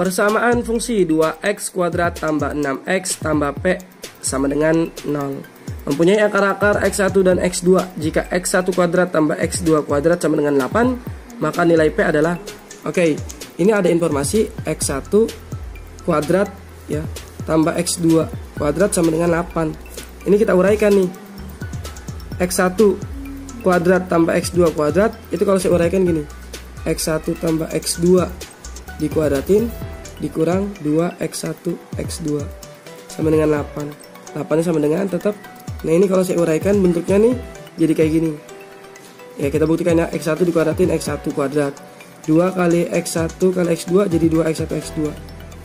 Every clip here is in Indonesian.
Persamaan fungsi 2x kuadrat tambah 6x tambah p sama dengan 0 Mempunyai akar-akar x1 dan x2 Jika x1 kuadrat tambah x2 kuadrat sama dengan 8 Maka nilai p adalah Oke, ini ada informasi x1 kuadrat ya tambah x2 kuadrat sama dengan 8 Ini kita uraikan nih. X1 kuadrat tambah x2 kuadrat Itu kalau saya uraikan gini. X1 tambah x2 dikuadratin dikurang 2x1 x2 sama dengan 8 8 sama dengan tetap. Nah ini kalau saya uraikan bentuknya nih jadi kayak gini. Ya kita buktikan ya x1 dikuadratin x1 kuadrat. 2 kali x1 kali x2 jadi 2x1 x2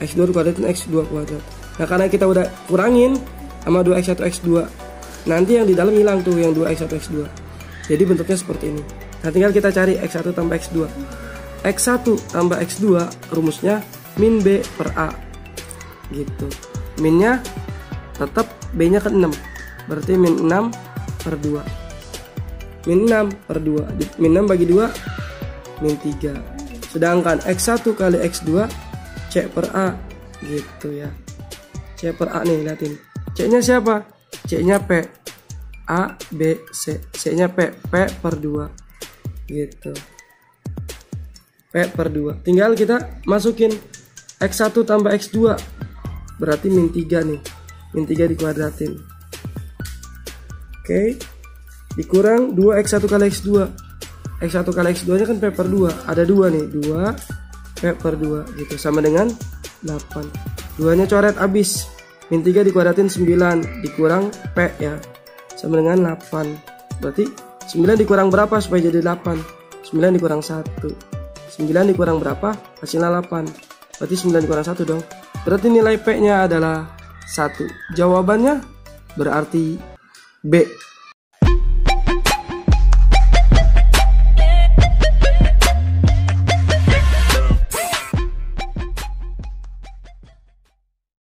x2 dikuadratin x2 kuadrat. Nah karena kita udah kurangin sama 2x1 x2 nanti yang di dalam hilang tuh yang 2x1 x2 jadi bentuknya seperti ini. Nah tinggal kita cari x1 tambah x2 x1 tambah x2 rumusnya min B per A. Gitu. Minnya tetap B nya ke 6 berarti min 6 per 2 min 6 per 2 min 6 bagi 2 min 3 sedangkan X1 kali X2 C per A. Gitu ya. C per A nih liatin. C nya siapa? C nya P. A B C. C nya P. P per 2 gitu. P per 2 tinggal kita masukin X1 tambah X2 berarti min 3 nih. Min 3 dikuadratin. Oke. Dikurang 2X1 kali X2 X1 kali X2 nya kan P per 2 ada 2 nih. 2 P per 2 gitu. Sama dengan 8 2 nya coret abis min 3 dikuadratin 9 dikurang P ya. Sama dengan 8 berarti 9 dikurang berapa supaya jadi 8 9 dikurang 1 9 dikurang berapa? Hasilnya 8 Berarti 9 dikurang 1 dong. Berarti nilai P-nya adalah 1. Jawabannya berarti B.